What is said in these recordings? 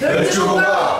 여기죽 어.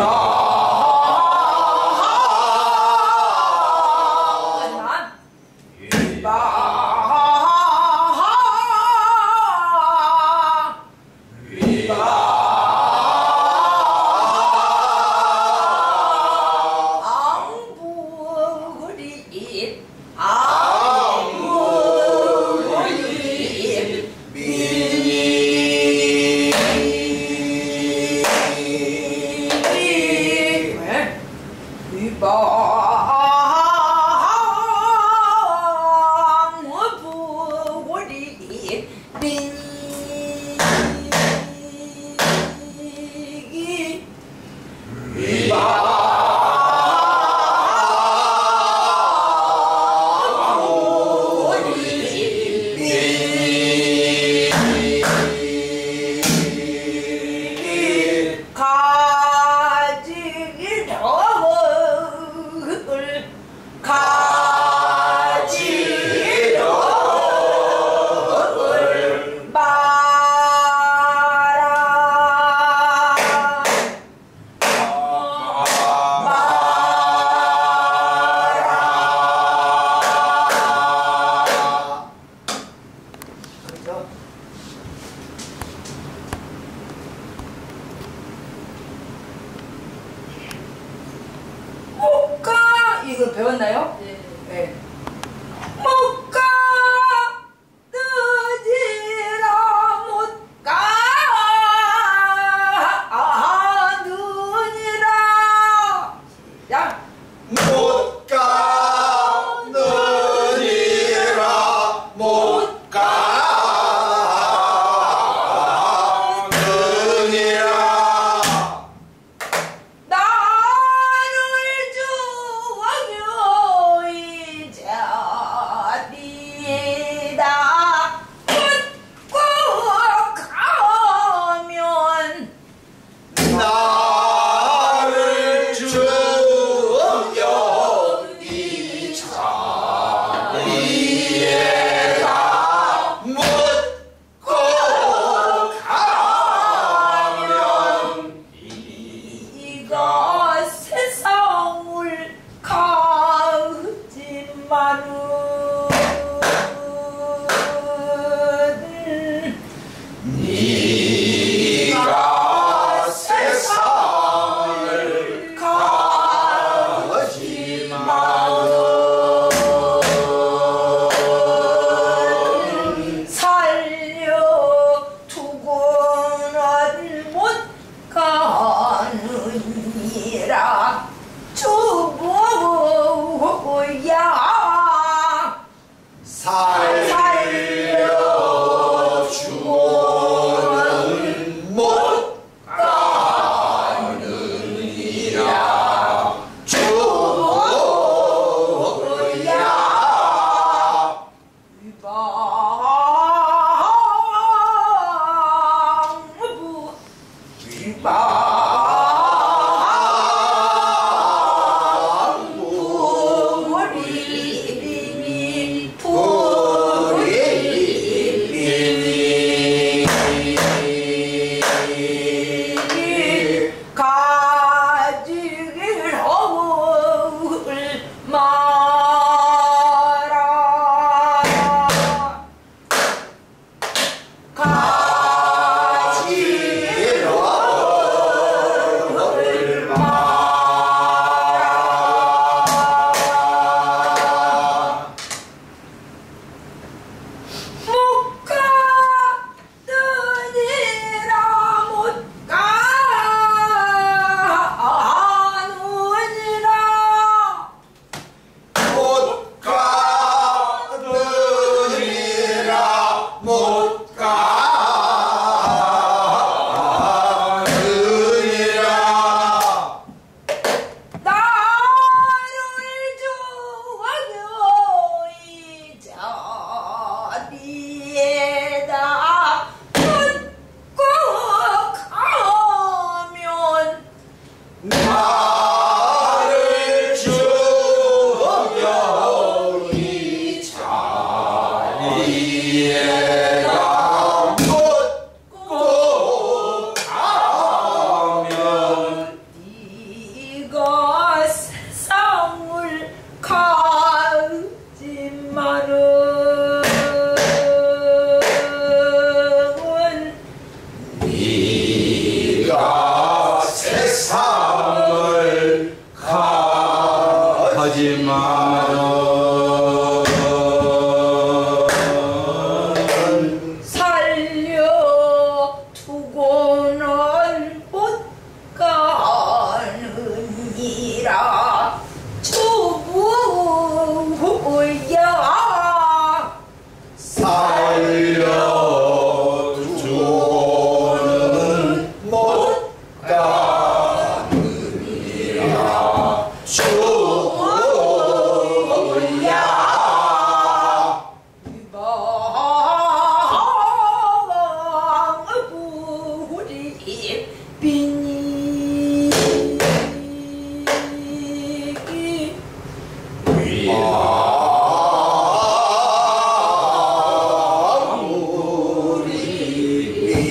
위 이거 배웠나요? 네. 못 やさあ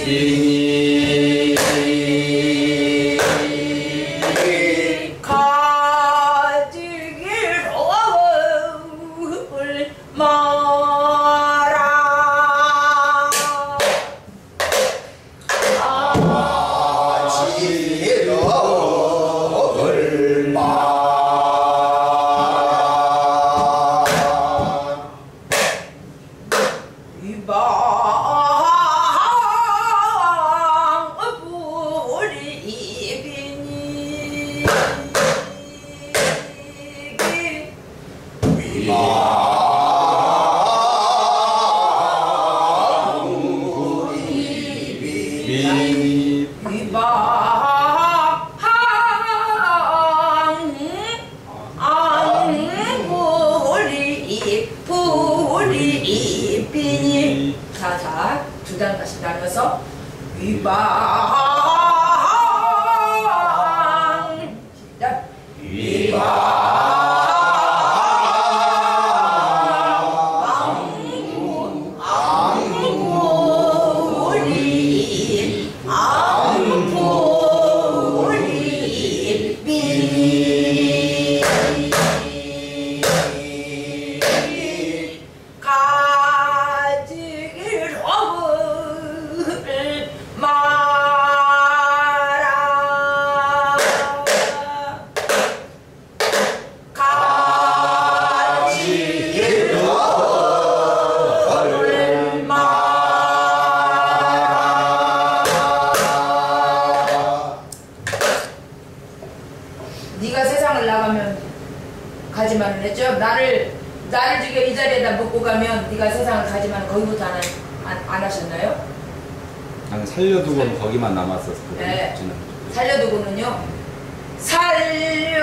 Amém. 위방불리불리이니 자자 두 단 다시 나면서 위방 살려두고는 거기만 남았었거든요. 네. 살려두고는요. 살려두고